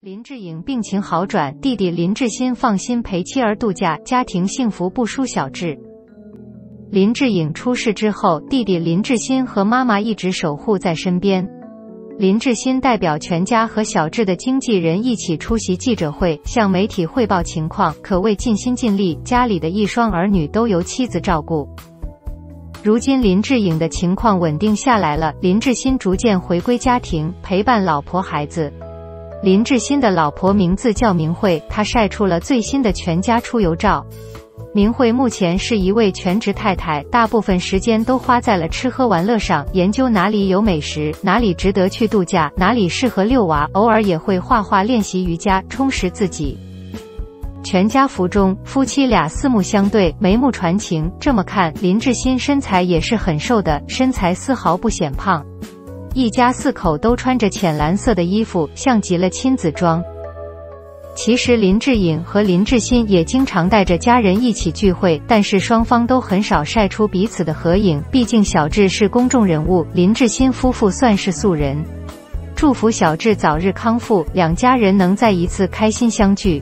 林志颖病情好转，弟弟林志新放心陪妻儿度假，家庭幸福不输小志。林志颖出事之后，弟弟林志新和妈妈一直守护在身边。林志新代表全家和小志的经纪人一起出席记者会，向媒体汇报情况，可谓尽心尽力。家里的一双儿女都由妻子照顾。如今林志颖的情况稳定下来了，林志新逐渐回归家庭，陪伴老婆孩子。林志新的老婆名字叫明慧，她晒出了最新的全家出游照。明慧目前是一位全职太太，大部分时间都花在了吃喝玩乐上，研究哪里有美食，哪里值得去度假，哪里适合遛娃，偶尔也会画画、练习瑜伽，充实自己。全家福中，夫妻俩四目相对，眉目传情。这么看，林志新身材也是很瘦的，身材丝毫不显胖。一家四口都穿着浅蓝色的衣服，像极了亲子装。其实林志颖和林志鑫也经常带着家人一起聚会，但是双方都很少晒出彼此的合影。毕竟小智是公众人物，林志鑫夫妇算是素人。祝福小智早日康复，两家人能再一次开心相聚。